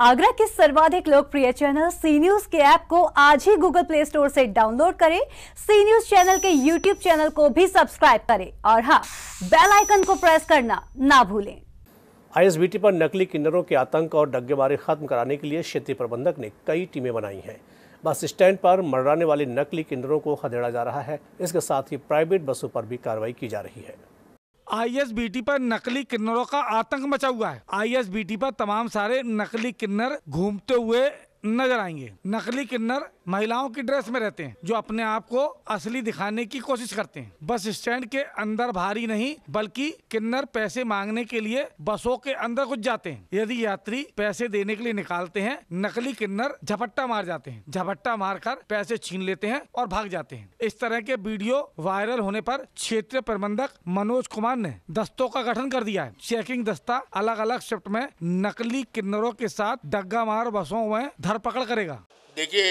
आगरा के सर्वाधिक लोकप्रिय चैनल सी न्यूज़ के ऐप को आज ही गूगल प्ले स्टोर से डाउनलोड करें। सी न्यूज़ चैनल के यूट्यूब चैनल को भी सब्सक्राइब करें। और हाँ बेल आइकन को प्रेस करना ना भूलें। आईएसबीटी पर नकली किन्नरों के आतंक और डग्गेबारी खत्म कराने के लिए क्षेत्रीय प्रबंधक ने कई टीमें बनाई हैं। बस स्टैंड पर मर्राने वाले नकली किन्नरों को खदेड़ा जा रहा है। इसके साथ ही प्राइवेट बसों पर भी कार्रवाई की जा रही है। आईएसबीटी पर नकली किन्नरों का आतंक मचा हुआ है। आईएसबीटी पर तमाम सारे नकली किन्नर घूमते हुए नज़र आएँगे। नकली किन्नर महिलाओं की ड्रेस में रहते हैं, जो अपने आप को असली दिखाने की कोशिश करते हैं। बस स्टैंड के अंदर भारी नहीं, बल्कि किन्नर पैसे मांगने के लिए बसों के अंदर घुस जाते हैं। यदि यात्री पैसे देने के लिए निकालते हैं, नकली किन्नर झपट्टा मार जाते हैं। झपट्टा मारकर पैसे छीन लेते हैं और भाग जाते हैं। इस तरह के वीडियो वायरल होने पर क्षेत्रीय प्रबंधक मनोज कुमार ने दस्तों का गठन कर दिया है। चेकिंग दस्ता अलग अलग शिफ्ट में नकली किन्नरों के साथ डग्गा मार बसों में धरपकड़ करेगा। देखिए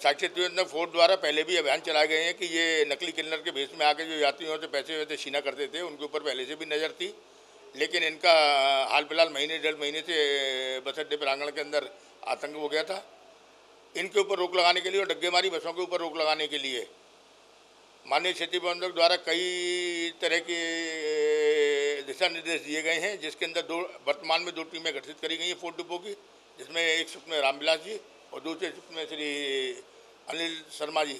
साक्षर त्रिवेंद्र फोर्ट द्वारा पहले भी अभियान चलाए गए हैं कि ये नकली किन्नर के भेष में आके जो यात्रियों से पैसे वैसे छीना करते थे, उनके ऊपर पहले से भी नज़र थी। लेकिन इनका, हाल फ़िलहाल महीने, डेढ़ महीने से बस अड्डे प्रांगण के अंदर आतंक हो गया था। इनके ऊपर रोक लगाने के लिए और डग्गेमारी बसों के ऊपर रोक लगाने के लिए, माननीय क्षेत्रीय प्रबंधक द्वारा कई तरह के दिशा निर्देश दिए गए हैं, जिसके अंदर दो, वर्तमान में दो टीमें गठित करी गई हैं फोर्ट डिपो की, जिसमें एक शिफ्ट में रामविलास जी और दूसरे शिफ्ट में श्री अनिल शर्मा जी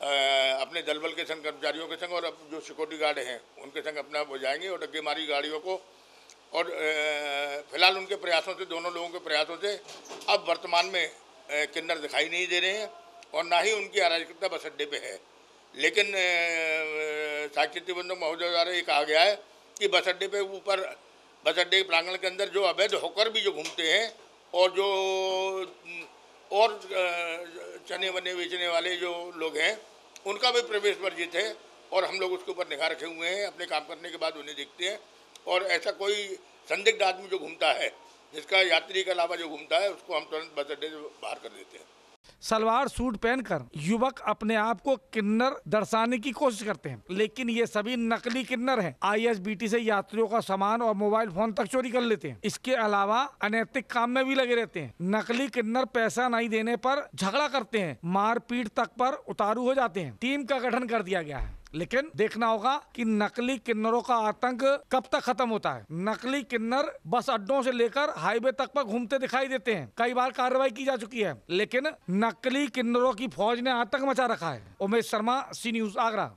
अपने दल बल के संग कर्मचारियों के संग और अब जो सिक्योरिटी गार्ड हैं, उनके संग अपना वो जाएँगे और डग्गे मारी गाड़ियों को और फ़िलहाल उनके प्रयासों से, दोनों लोगों के प्रयासों से अब वर्तमान में किन्नर दिखाई नहीं दे रहे हैं और ना ही उनकी अराजकता बस अड्डे पर है। लेकिन साक्षी तिबंधक महोदय द्वारा ये कहा गया है कि बस अड्डे पे ऊपर, बस अड्डे प्रांगण के अंदर जो अवैध होकर भी जो घूमते हैं और जो और चने बने बेचने वाले जो लोग हैं, उनका भी प्रवेश वर्जित है और हम लोग उसके ऊपर निगाह रखे हुए हैं, अपने काम करने के बाद उन्हें देखते हैं। और ऐसा कोई संदिग्ध आदमी जो घूमता है, जिसका यात्री के अलावा जो घूमता है, उसको हम तुरंत बस अड्डे से बाहर कर देते हैं। सलवार सूट पहनकर युवक अपने आप को किन्नर दर्शाने की कोशिश करते हैं। लेकिन ये सभी नकली किन्नर हैं। आईएसबीटी से यात्रियों का सामान और मोबाइल फ़ोन तक चोरी कर लेते हैं। इसके अलावा अनैतिक काम में भी लगे रहते हैं। नकली किन्नर पैसा नहीं देने पर झगड़ा करते हैं। मारपीट तक पर उतारू हो जाते हैं। टीम का गठन कर दिया गया है। लेकिन देखना होगा कि नकली किन्नरों का आतंक कब तक खत्म होता है। नकली किन्नर बस अड्डों से लेकर हाईवे तक पर घूमते दिखाई देते हैं। कई बार कार्रवाई की जा चुकी है, लेकिन नकली किन्नरों की फौज ने आतंक मचा रखा है। Umesh Sharma C news Agra.